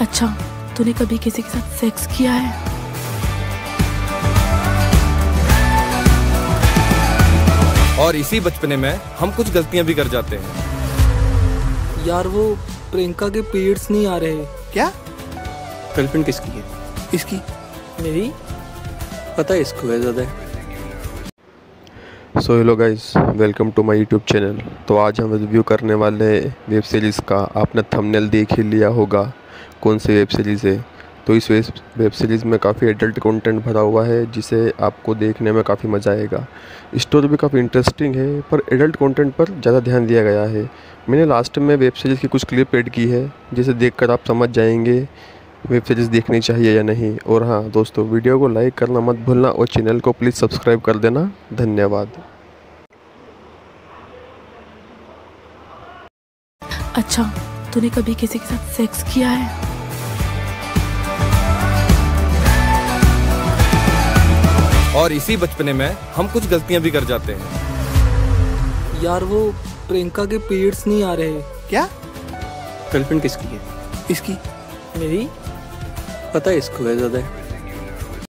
अच्छा तूने कभी किसी के साथ सेक्स किया है? और इसी बचपने में हम कुछ गलतियाँ भी कर जाते हैं। यार वो प्रियंका के पीरियड्स नहीं आ रहे। क्या? गर्लफ्रेंड किसकी है? इसकी। मेरी? पता है इसको है ज़्यादा। So hello guys welcome to my YouTube channel तो आज हम रिव्यू करने वाले हैं वेब सीरीज़ का आपने थंबनेल देख ही लिया होगा। कौन सी वेब सीरीज़ है? तो इस वेब वेब सीरीज़ में काफ़ी एडल्ट कंटेंट भरा हुआ है, जिसे आपको देखने में काफ़ी मज़ा आएगा। स्टोरी भी काफ़ी इंटरेस्टिंग है, पर एडल्ट कंटेंट पर ज़्यादा ध्यान दिया गया है। मैंने लास्ट में वेब सीरीज़ की कुछ क्लिप एड की है, जिसे देखकर आप समझ जाएँगे वेब सीरीज़ देखनी चाहिए या नहीं। और हाँ दोस्तों वीडियो को लाइक करना मत भूलना और चैनल को प्लीज़ सब्सक्राइब कर देना। धन्यवाद। अच्छा। तूने कभी किसी के साथ सेक्स किया है? और इसी बचपने में हम कुछ गलतियाँ भी कर जाते हैं। यार वो प्रियंका के पीरियड्स नहीं आ रहे। क्या? गर्लफ्रेंड किसकी है? इसकी। मेरी? पता है इसको है ज़्यादा।